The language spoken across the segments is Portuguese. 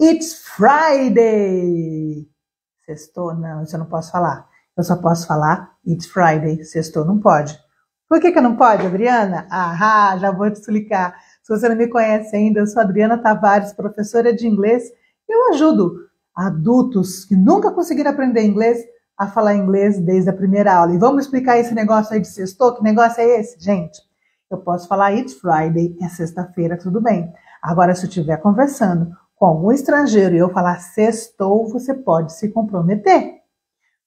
It's Friday! Sextou? Não, isso eu não posso falar. Eu só posso falar It's Friday. Sextou não pode. Por que, que não pode, Adriana? Ah, já vou te explicar. Se você não me conhece ainda, eu sou Adriana Tavares, professora de inglês. Eu ajudo adultos que nunca conseguiram aprender inglês a falar inglês desde a primeira aula. E vamos explicar esse negócio aí de sextou? Que negócio é esse, gente? Eu posso falar It's Friday, é sexta-feira, tudo bem. Agora, se eu estiver conversando com algum estrangeiro e eu falar sextou, você pode se comprometer.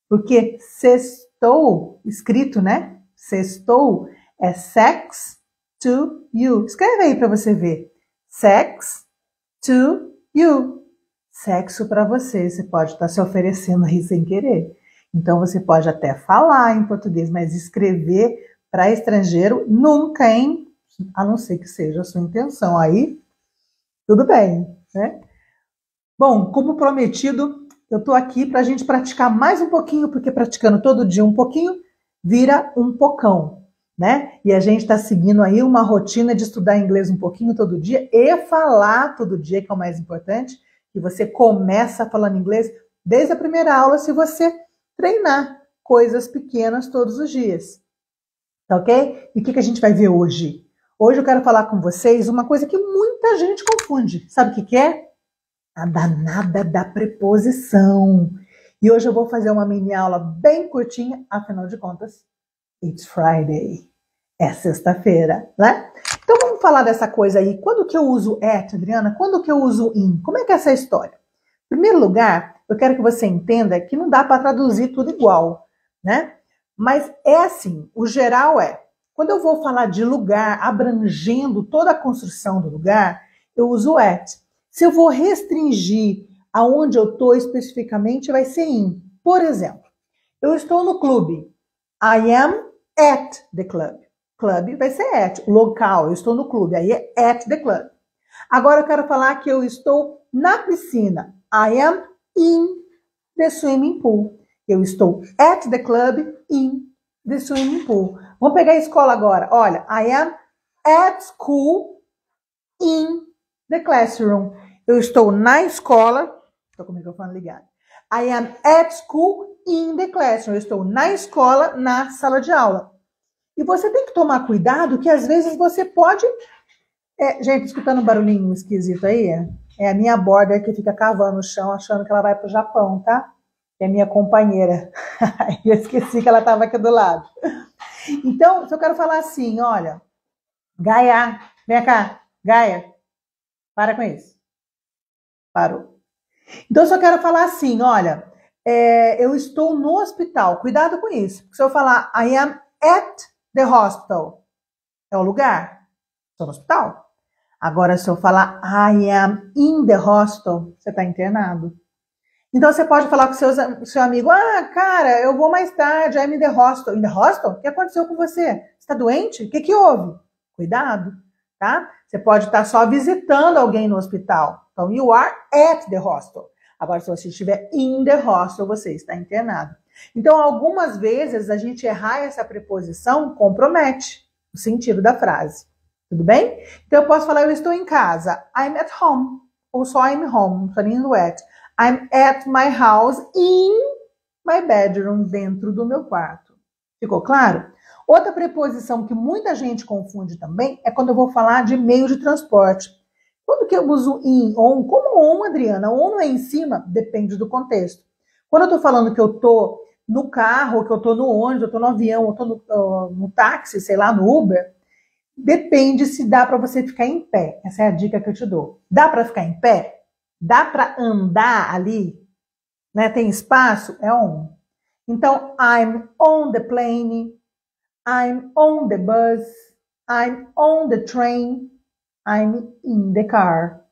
Porque sextou, escrito, né? Sextou é sex to you. Escreve aí para você ver. Sex to you. Sexo para você. Você pode estar tá se oferecendo aí sem querer. Então você pode até falar em português, mas escrever para estrangeiro nunca, hein? A não ser que seja a sua intenção. Aí, tudo bem, né? Bom, como prometido, eu estou aqui para a gente praticar mais um pouquinho, porque praticando todo dia um pouquinho, vira um pocão, né? E a gente está seguindo aí uma rotina de estudar inglês um pouquinho todo dia e falar todo dia, que é o mais importante, que você começa falando inglês desde a primeira aula, se você treinar coisas pequenas todos os dias. Tá ok? E o que, que a gente vai ver hoje? Hoje eu quero falar com vocês uma coisa que muita gente confunde. Sabe o que, que é? a danada da preposição. E hoje eu vou fazer uma mini aula bem curtinha, afinal de contas, it's Friday. É sexta-feira, né? Então vamos falar dessa coisa aí. Quando que eu uso at, Adriana? Quando que eu uso in? Como é que é essa história? Em primeiro lugar, eu quero que você entenda que não dá para traduzir tudo igual, né? Mas é assim, o geral é, quando eu vou falar de lugar abrangendo toda a construção do lugar, eu uso at. Se eu vou restringir aonde eu estou especificamente, vai ser in. Por exemplo, eu estou no clube. I am at the club. Club vai ser at, local. Eu estou no clube, aí é at the club. Agora eu quero falar que eu estou na piscina. I am in the swimming pool. Eu estou at the club in the swimming pool. Vamos pegar a escola agora. Olha, I am at school in the classroom. Eu estou na escola, estou com o microfone ligado. I am at school in the classroom. Eu estou na escola, na sala de aula. E você tem que tomar cuidado que às vezes você pode. É, gente, escutando um barulhinho esquisito aí? É a minha borda que fica cavando no chão, achando que ela vai para o Japão, tá? É minha companheira. eu esqueci que ela estava aqui do lado. Então, se eu quero falar assim, olha, Gaia, vem cá, Gaia, para com isso. Parou. Então, eu só quero falar assim: olha, é, eu estou no hospital. Cuidado com isso. Se eu falar I am at the hospital, é o lugar. Estou no hospital. Agora, se eu falar I am in the hospital, você está internado. Então, você pode falar com seu, seu amigo: Ah, cara, eu vou mais tarde, I'm in the hospital. In the hospital? O que aconteceu com você? Você está doente? O que, que houve? Cuidado, tá? Você pode estar só visitando alguém no hospital. Então, you are at the hostel. Agora, se você estiver in the hostel, você está internado. Então, algumas vezes, a gente errar essa preposição compromete o sentido da frase. Tudo bem? Então, eu posso falar, eu estou em casa. I'm at home. Ou só I'm home, não estou nem indo at. I'm at my house in my bedroom, dentro do meu quarto. Ficou claro? Outra preposição que muita gente confunde também é quando eu vou falar de meio de transporte. Quando que eu uso in, on? Como on, Adriana? On não é em cima? Depende do contexto. Quando eu estou falando que eu estou no carro, que eu estou no ônibus, eu estou no avião, eu estou no, uh, no táxi, sei lá, no Uber, depende se dá para você ficar em pé. Essa é a dica que eu te dou. Dá para ficar em pé? Dá para andar ali? Né? Tem espaço? É on. Então, I'm on the plane, I'm on the bus. I'm on the train. I'm in the car.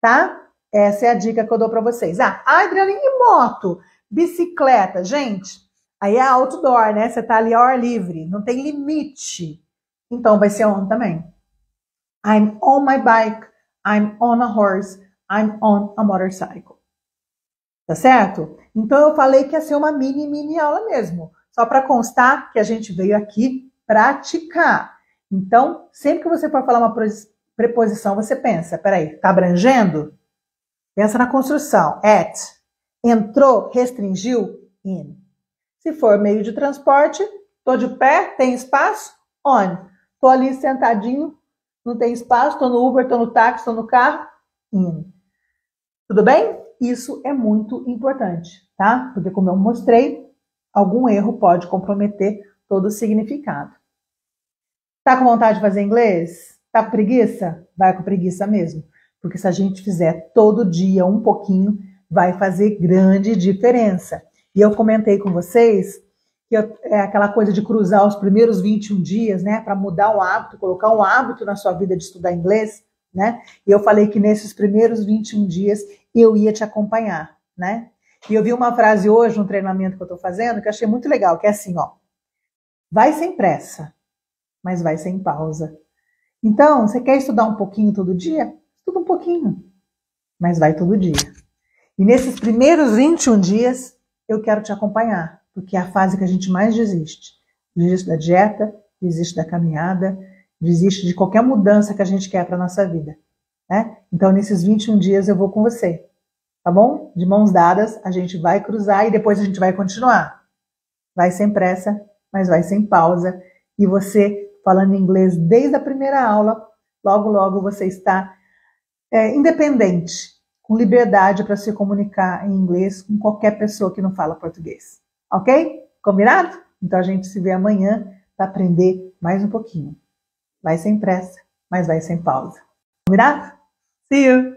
Tá? Essa é a dica que eu dou para vocês. Ah, Adriana, e moto? Bicicleta. Gente, aí é outdoor, né? Você tá ali ao ar livre. Não tem limite. Então vai ser on também. I'm on my bike. I'm on a horse. I'm on a motorcycle. Tá certo? Então eu falei que ia ser uma mini, mini aula mesmo. Só para constar que a gente veio aqui praticar. Então, sempre que você for falar uma preposição, você pensa, peraí, tá abrangendo? Pensa na construção. At. Entrou, restringiu, in. Se for meio de transporte, tô de pé, tem espaço, on. Tô ali sentadinho, não tem espaço, tô no Uber, tô no táxi, tô no carro, in. Tudo bem? Isso é muito importante, tá? Porque como eu mostrei, algum erro pode comprometer todo o significado. Tá com vontade de fazer inglês? Tá com preguiça? Vai com preguiça mesmo. Porque se a gente fizer todo dia um pouquinho, vai fazer grande diferença. E eu comentei com vocês que é aquela coisa de cruzar os primeiros 21 dias, né, para mudar um hábito, colocar um hábito na sua vida de estudar inglês, né? E eu falei que nesses primeiros 21 dias eu ia te acompanhar, né? E eu vi uma frase hoje no treinamento que eu estou fazendo que eu achei muito legal, que é assim, ó. Vai sem pressa, mas vai sem pausa. Então, você quer estudar um pouquinho todo dia? Estuda um pouquinho, mas vai todo dia. E nesses primeiros 21 dias, eu quero te acompanhar, porque é a fase que a gente mais desiste. Desiste da dieta, desiste da caminhada, desiste de qualquer mudança que a gente quer para nossa vida. Né? Então, nesses 21 dias eu vou com você, tá bom? De mãos dadas, a gente vai cruzar e depois a gente vai continuar. Vai sem pressa, mas vai sem pausa. E você, falando inglês desde a primeira aula, logo, logo você está é, independente, com liberdade para se comunicar em inglês com qualquer pessoa que não fala português. Ok? Combinado? Então a gente se vê amanhã para aprender mais um pouquinho. Vai sem pressa, mas vai sem pausa. Combinado? See you!